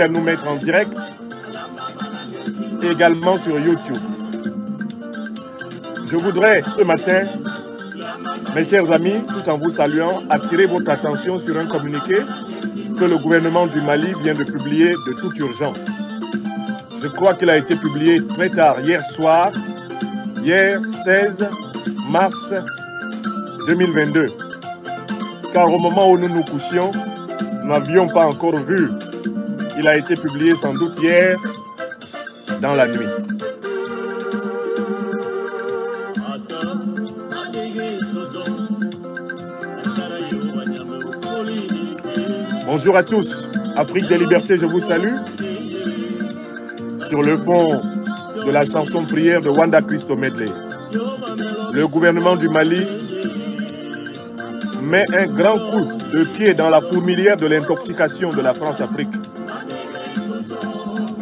à nous mettre en direct, également sur YouTube. Je voudrais ce matin, mes chers amis, tout en vous saluant, attirer votre attention sur un communiqué que le gouvernement du Mali vient de publier de toute urgence. Je crois qu'il a été publié très tard, hier soir, hier 16 mars 2022. Car au moment où nous nous couchions, nous n'avions pas encore vu. Il a été publié sans doute hier dans la nuit. Bonjour à tous. Afrique des libertés, je vous salue. Sur le fond de la chanson prière de Wanda Christo Medley, le gouvernement du Mali met un grand coup de pied dans la fourmilière de l'intoxication de la France-Afrique.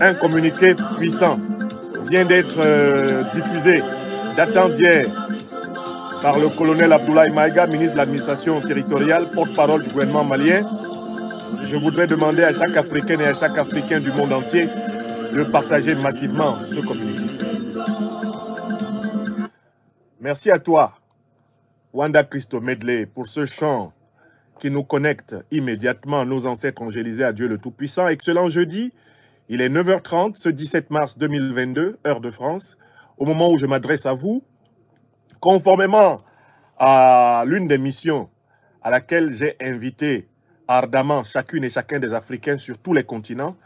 Un communiqué puissant vient d'être euh, diffusé datant d'hier par le colonel Abdoulaye Maïga, ministre de l'administration territoriale, porte-parole du gouvernement malien. Je voudrais demander à chaque Africaine et à chaque Africain du monde entier de partager massivement ce communiqué. Merci à toi, Wanda Christo Medley, pour ce chant qui nous connecte immédiatement nos ancêtres angélisés à Dieu le Tout-Puissant. Excellent jeudi, il est 9h30, ce 17 mars 2022, heure de France, au moment où je m'adresse à vous, conformément à l'une des missions à laquelle j'ai invité ardemment chacune et chacun des Africains sur tous les continents,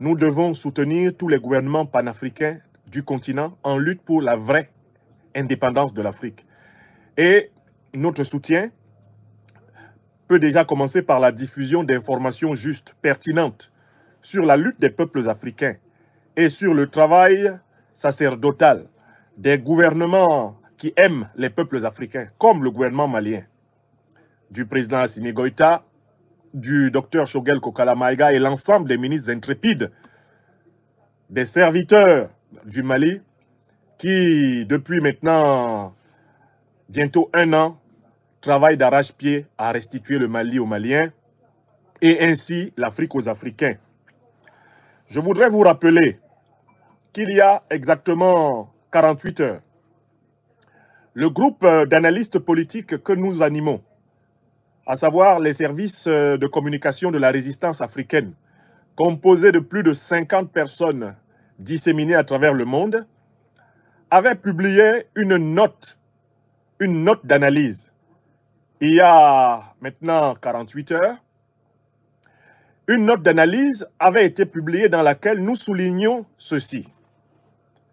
nous devons soutenir tous les gouvernements panafricains du continent en lutte pour la vraie indépendance de l'Afrique. Et notre soutien peut déjà commencer par la diffusion d'informations justes, pertinentes, sur la lutte des peuples africains et sur le travail sacerdotal des gouvernements qui aiment les peuples africains, comme le gouvernement malien, du président Assimi Goïta, du docteur Shogel Kokala Maïga et l'ensemble des ministres intrépides, des serviteurs du Mali, qui, depuis maintenant bientôt un an, travaillent d'arrache-pied à restituer le Mali aux Maliens et ainsi l'Afrique aux Africains. Je voudrais vous rappeler qu'il y a exactement 48 heures, le groupe d'analystes politiques que nous animons, à savoir les services de communication de la résistance africaine, composé de plus de 50 personnes disséminées à travers le monde, avait publié une note, une note d'analyse. Il y a maintenant 48 heures, une note d'analyse avait été publiée dans laquelle nous soulignons ceci.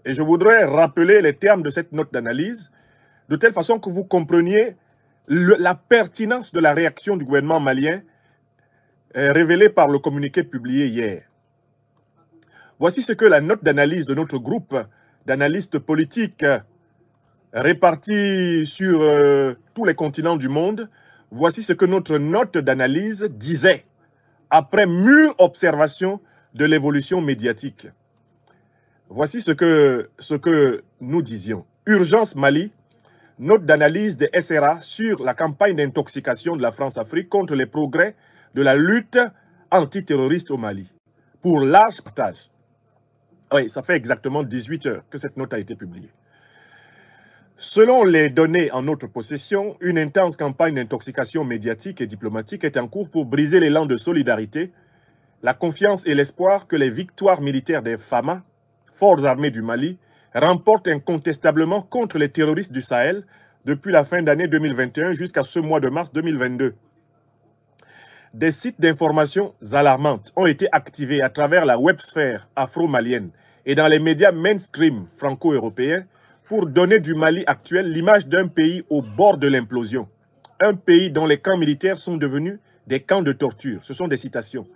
Et je voudrais rappeler les termes de cette note d'analyse de telle façon que vous compreniez la pertinence de la réaction du gouvernement malien révélée par le communiqué publié hier. Voici ce que la note d'analyse de notre groupe d'analystes politiques répartis sur euh, tous les continents du monde, voici ce que notre note d'analyse disait après mûre observation de l'évolution médiatique. Voici ce que, nous disions. Urgence Mali, note d'analyse des SRA sur la campagne d'intoxication de la France-Afrique contre les progrès de la lutte antiterroriste au Mali. Pour large partage. Oui, ça fait exactement 18 heures que cette note a été publiée. Selon les données en notre possession, une intense campagne d'intoxication médiatique et diplomatique est en cours pour briser l'élan de solidarité, la confiance et l'espoir que les victoires militaires des FAMA, forces armées du Mali, remportent incontestablement contre les terroristes du Sahel depuis la fin d'année 2021 jusqu'à ce mois de mars 2022. Des sites d'information alarmantes ont été activés à travers la websphère afro-malienne et dans les médias mainstream franco-européens pour donner du Mali actuel l'image d'un pays au bord de l'implosion. Un pays dont les camps militaires sont devenus des camps de torture. Ce sont des citations.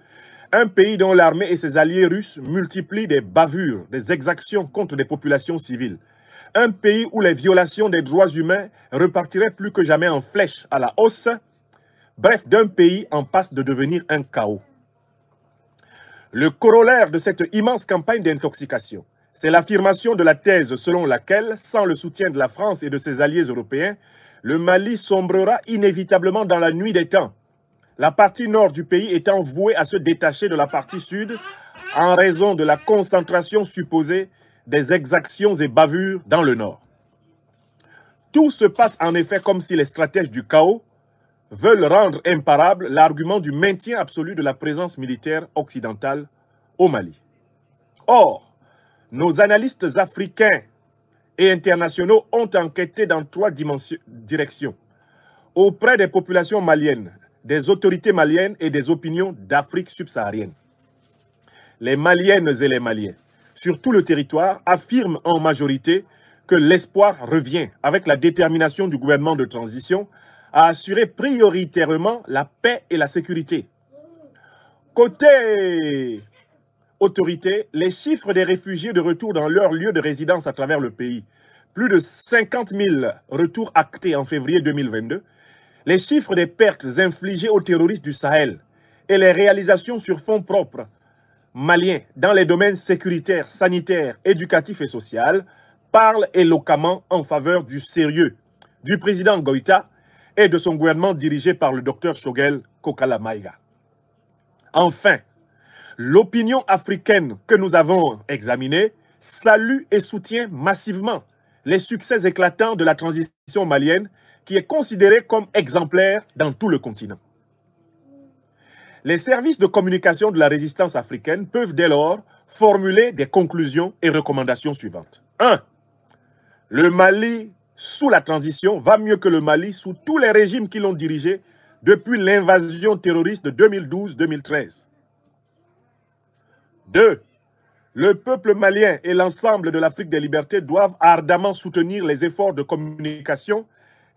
Un pays dont l'armée et ses alliés russes multiplient des bavures, des exactions contre des populations civiles. Un pays où les violations des droits humains repartiraient plus que jamais en flèche à la hausse. Bref, d'un pays en passe de devenir un chaos. Le corollaire de cette immense campagne d'intoxication, c'est l'affirmation de la thèse selon laquelle, sans le soutien de la France et de ses alliés européens, le Mali sombrera inévitablement dans la nuit des temps. la partie nord du pays étant vouée à se détacher de la partie sud en raison de la concentration supposée des exactions et bavures dans le nord. Tout se passe en effet comme si les stratèges du chaos veulent rendre imparable l'argument du maintien absolu de la présence militaire occidentale au Mali. Or, nos analystes africains et internationaux ont enquêté dans trois directions. Auprès des populations maliennes, des autorités maliennes et des opinions d'Afrique subsaharienne. Les Maliennes et les Maliens, sur tout le territoire, affirment en majorité que l'espoir revient avec la détermination du gouvernement de transition à assurer prioritairement la paix et la sécurité. Côté autorité, les chiffres des réfugiés de retour dans leur lieu de résidence à travers le pays, plus de 50 000 retours actés en février 2022, les chiffres des pertes infligées aux terroristes du Sahel et les réalisations sur fonds propres maliens dans les domaines sécuritaires, sanitaires, éducatifs et sociaux parlent éloquemment en faveur du sérieux du président Goïta et de son gouvernement dirigé par le docteur Shogel Kokala Maïga. Enfin, l'opinion africaine que nous avons examinée salue et soutient massivement les succès éclatants de la transition malienne qui est considérée comme exemplaire dans tout le continent. Les services de communication de la résistance africaine peuvent dès lors formuler des conclusions et recommandations suivantes. 1. Le Mali sous la transition va mieux que le Mali sous tous les régimes qui l'ont dirigé depuis l'invasion terroriste de 2012-2013. 2. Le peuple malien et l'ensemble de l'Afrique des libertés doivent ardemment soutenir les efforts de communication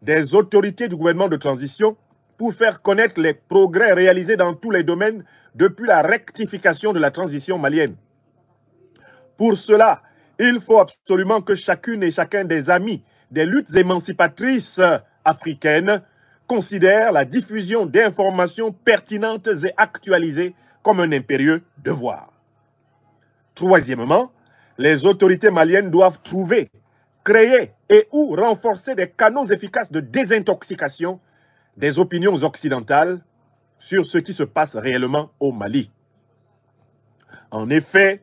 des autorités du gouvernement de transition pour faire connaître les progrès réalisés dans tous les domaines depuis la rectification de la transition malienne. Pour cela, il faut absolument que chacune et chacun des amis des luttes émancipatrices africaines considère la diffusion d'informations pertinentes et actualisées comme un impérieux devoir. Troisièmement, les autorités maliennes doivent trouver, créer et ou renforcer des canaux efficaces de désintoxication des opinions occidentales sur ce qui se passe réellement au Mali. En effet,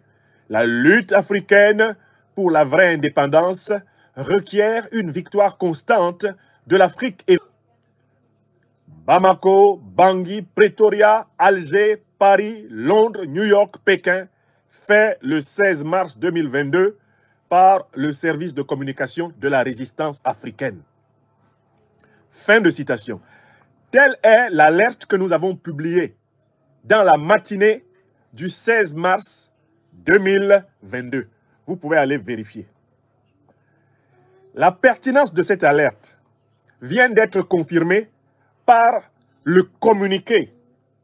la lutte africaine pour la vraie indépendance requiert une victoire constante de l'Afrique et Bamako, Bangui, Pretoria, Alger, Paris, Londres, New York, Pékin, fait le 16 mars 2022 par le service de communication de la résistance africaine. Fin de citation. Telle est l'alerte que nous avons publiée dans la matinée du 16 mars 2022. Vous pouvez aller vérifier. La pertinence de cette alerte vient d'être confirmée par le communiqué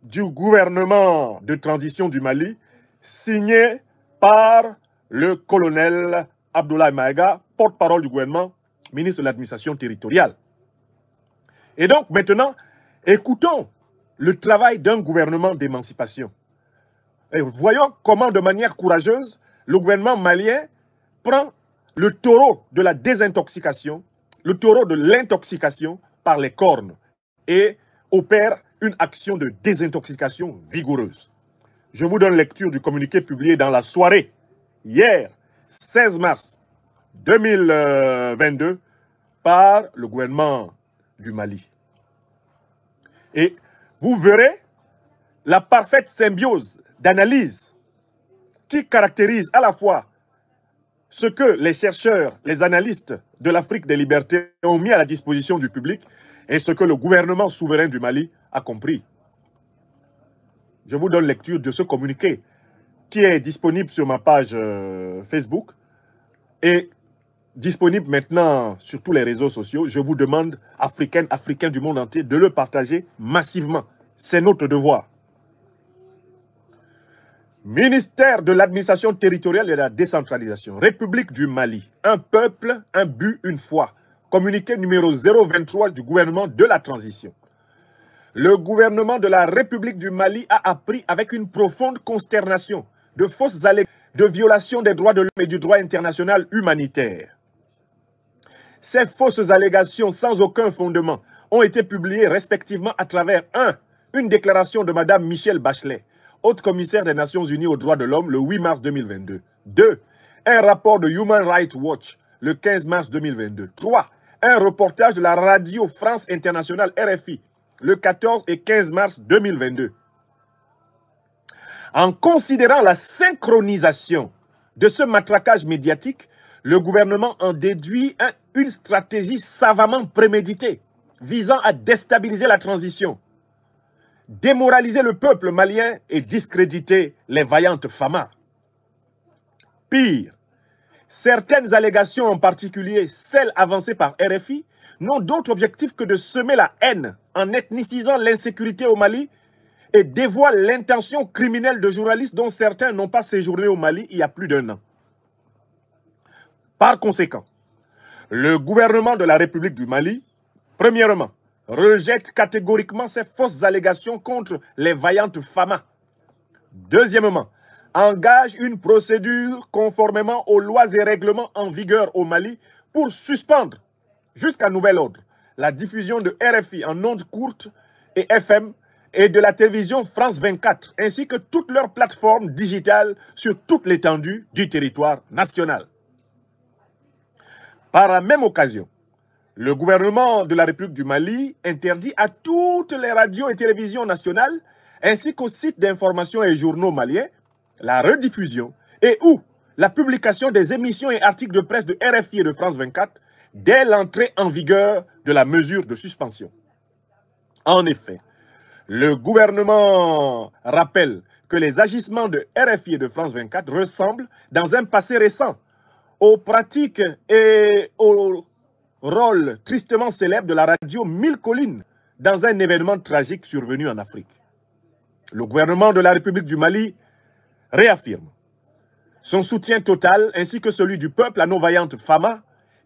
du gouvernement de transition du Mali signé par le colonel Abdoulaye Maïga, porte-parole du gouvernement, ministre de l'administration territoriale. Et donc maintenant, écoutons le travail d'un gouvernement d'émancipation. Voyons comment de manière courageuse, le gouvernement malien prend le taureau de la désintoxication, le taureau de l'intoxication par les cornes et opère une action de désintoxication vigoureuse. Je vous donne lecture du communiqué publié dans la soirée, hier, 16 mars 2022, par le gouvernement du Mali. Et vous verrez la parfaite symbiose d'analyse qui caractérise à la fois ce que les chercheurs, les analystes de l'Afrique des libertés ont mis à la disposition du public et ce que le gouvernement souverain du Mali a compris. Je vous donne lecture de ce communiqué qui est disponible sur ma page euh, Facebook et disponible maintenant sur tous les réseaux sociaux. Je vous demande, africaines, africains du monde entier, de le partager massivement. C'est notre devoir. Ministère de l'administration territoriale et de la décentralisation. République du Mali. Un peuple, un but, une foi. Communiqué numéro 023 du gouvernement de la transition. Le gouvernement de la République du Mali a appris avec une profonde consternation de fausses allégations de violation des droits de l'homme et du droit international humanitaire. Ces fausses allégations sans aucun fondement ont été publiées respectivement à travers un une déclaration de Mme Michelle Bachelet, haute commissaire des Nations Unies aux droits de l'homme, le 8 mars 2022. 2. Un rapport de Human Rights Watch, le 15 mars 2022. 3. Un reportage de la radio France Internationale RFI, le 14 et 15 mars 2022. En considérant la synchronisation de ce matraquage médiatique, le gouvernement en déduit une stratégie savamment préméditée visant à déstabiliser la transition, démoraliser le peuple malien et discréditer les vaillantes FAMA. Pire, certaines allégations, en particulier celles avancées par RFI, n'ont d'autre objectif que de semer la haine en ethnicisant l'insécurité au Mali et dévoilent l'intention criminelle de journalistes dont certains n'ont pas séjourné au Mali il y a plus d'un an. Par conséquent, le gouvernement de la République du Mali, premièrement, rejette catégoriquement ces fausses allégations contre les vaillantes FAMA. Deuxièmement, engage une procédure conformément aux lois et règlements en vigueur au Mali pour suspendre, jusqu'à nouvel ordre, la diffusion de RFI en ondes courtes et FM et de la télévision France 24, ainsi que toutes leurs plateformes digitales sur toute l'étendue du territoire national. Par la même occasion, le gouvernement de la République du Mali interdit à toutes les radios et télévisions nationales, ainsi qu'aux sites d'information et journaux maliens, la rediffusion et ou la publication des émissions et articles de presse de RFI et de France 24 dès l'entrée en vigueur de la mesure de suspension. En effet, le gouvernement rappelle que les agissements de RFI et de France 24 ressemblent, dans un passé récent, aux pratiques et au rôle tristement célèbre de la radio Mille Collines dans un événement tragique survenu en Afrique. Le gouvernement de la République du Mali réaffirme son soutien total ainsi que celui du peuple à nos vaillantes FAMA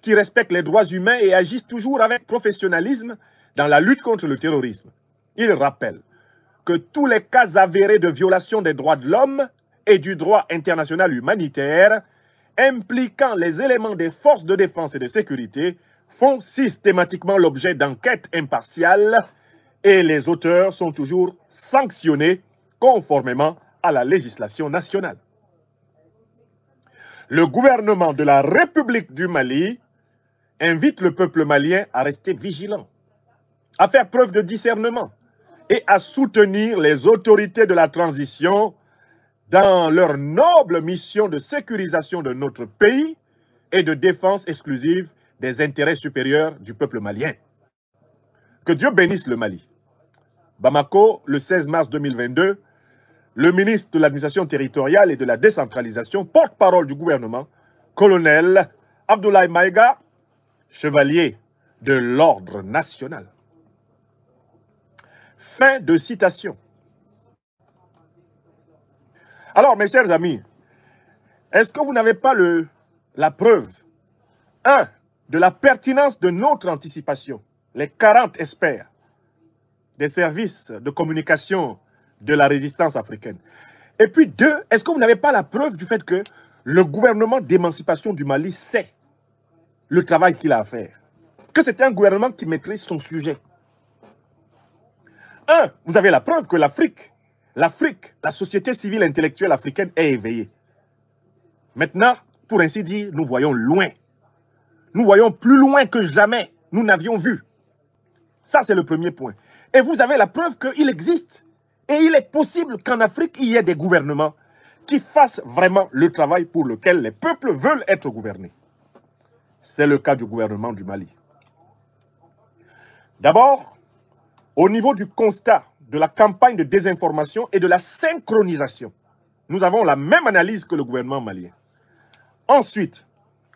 qui respectent les droits humains et agissent toujours avec professionnalisme dans la lutte contre le terrorisme. Il rappelle que tous les cas avérés de violation des droits de l'homme et du droit international humanitaire impliquant les éléments des forces de défense et de sécurité font systématiquement l'objet d'enquêtes impartiales et les auteurs sont toujours sanctionnés conformément à la législation nationale. Le gouvernement de la République du Mali invite le peuple malien à rester vigilant, à faire preuve de discernement et à soutenir les autorités de la transition dans leur noble mission de sécurisation de notre pays et de défense exclusive des intérêts supérieurs du peuple malien. Que Dieu bénisse le Mali. Bamako, le 16 mars 2022, le ministre de l'administration territoriale et de la décentralisation, porte-parole du gouvernement, colonel Abdoulaye Maïga, chevalier de l'ordre national. Fin de citation. Alors, mes chers amis, est-ce que vous n'avez pas la preuve, un, de la pertinence de notre anticipation, les 40 experts des services de communication de la résistance africaine. Et puis deux, est-ce que vous n'avez pas la preuve du fait que le gouvernement d'émancipation du Mali sait le travail qu'il a à faire Que c'est un gouvernement qui maîtrise son sujet. Un, vous avez la preuve que l'Afrique l'Afrique, la société civile intellectuelle africaine est éveillée. Maintenant, pour ainsi dire, nous voyons loin. Nous voyons plus loin que jamais nous n'avions vu. Ça, c'est le premier point. Et vous avez la preuve qu'il existe. Et il est possible qu'en Afrique, il y ait des gouvernements qui fassent vraiment le travail pour lequel les peuples veulent être gouvernés. C'est le cas du gouvernement du Mali. D'abord, au niveau du constat de la campagne de désinformation et de la synchronisation. Nous avons la même analyse que le gouvernement malien. Ensuite,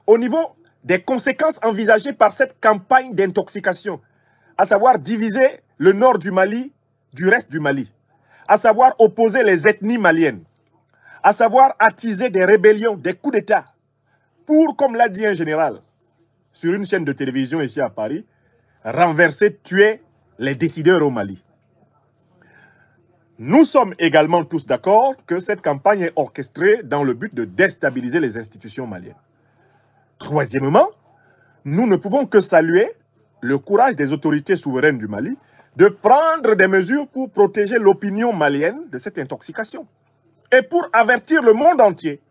au niveau des conséquences envisagées par cette campagne d'intoxication, à savoir diviser le nord du Mali du reste du Mali, à savoir opposer les ethnies maliennes, à savoir attiser des rébellions, des coups d'État, pour, comme l'a dit un général sur une chaîne de télévision ici à Paris, renverser, tuer les décideurs au Mali. Nous sommes également tous d'accord que cette campagne est orchestrée dans le but de déstabiliser les institutions maliennes. Troisièmement, nous ne pouvons que saluer le courage des autorités souveraines du Mali de prendre des mesures pour protéger l'opinion malienne de cette intoxication et pour avertir le monde entier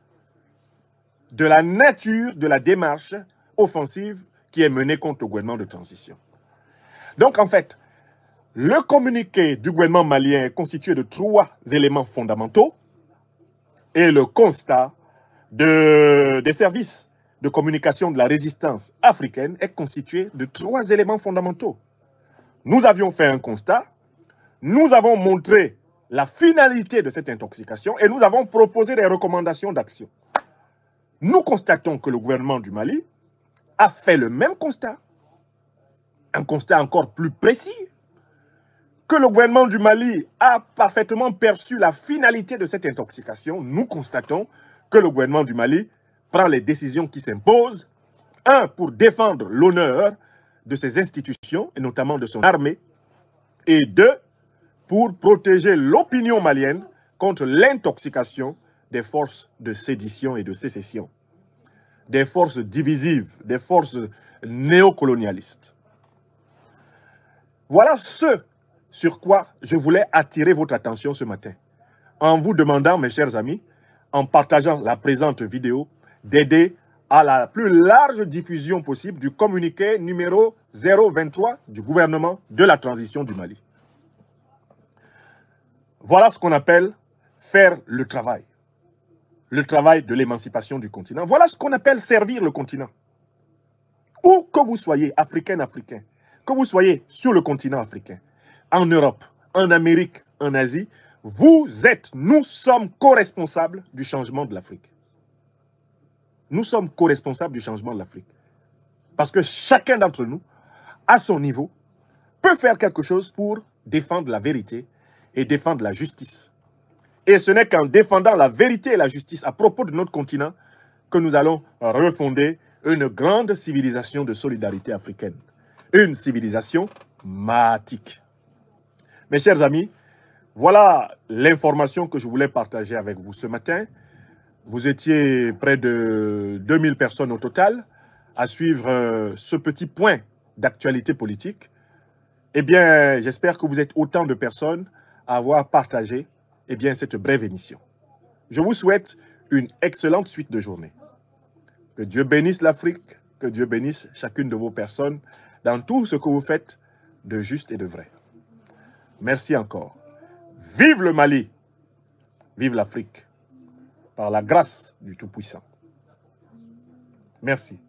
de la nature de la démarche offensive qui est menée contre le gouvernement de transition. Donc en fait, le communiqué du gouvernement malien est constitué de trois éléments fondamentaux et le constat de, des services de communication de la résistance africaine est constitué de trois éléments fondamentaux. Nous avions fait un constat, nous avons montré la finalité de cette intoxication et nous avons proposé des recommandations d'action. Nous constatons que le gouvernement du Mali a fait le même constat, un constat encore plus précis, que le gouvernement du Mali a parfaitement perçu la finalité de cette intoxication. Nous constatons que le gouvernement du Mali prend les décisions qui s'imposent, un, pour défendre l'honneur de ses institutions, et notamment de son armée, et deux, pour protéger l'opinion malienne contre l'intoxication des forces de sédition et de sécession, des forces divisives, des forces néocolonialistes. Voilà ce sur quoi je voulais attirer votre attention ce matin, en vous demandant, mes chers amis, en partageant la présente vidéo, d'aider à la plus large diffusion possible du communiqué numéro 023 du gouvernement de la transition du Mali. Voilà ce qu'on appelle faire le travail. Le travail de l'émancipation du continent. Voilà ce qu'on appelle servir le continent. Où que vous soyez, africain, africain, que vous soyez sur le continent africain, en Europe, en Amérique, en Asie, vous êtes, nous sommes co-responsables du changement de l'Afrique. Nous sommes co-responsables du changement de l'Afrique. Parce que chacun d'entre nous, à son niveau, peut faire quelque chose pour défendre la vérité et défendre la justice. Et ce n'est qu'en défendant la vérité et la justice à propos de notre continent que nous allons refonder une grande civilisation de solidarité africaine. Une civilisation matique. Mes chers amis, voilà l'information que je voulais partager avec vous ce matin. Vous étiez près de 2000 personnes au total à suivre euh, ce petit point d'actualité politique. Eh bien, j'espère que vous êtes autant de personnes à avoir partagé eh bien, cette brève émission. Je vous souhaite une excellente suite de journée. Que Dieu bénisse l'Afrique, que Dieu bénisse chacune de vos personnes dans tout ce que vous faites de juste et de vrai. Merci encore. Vive le Mali. Vive l'Afrique. Par la grâce du Tout-Puissant. Merci.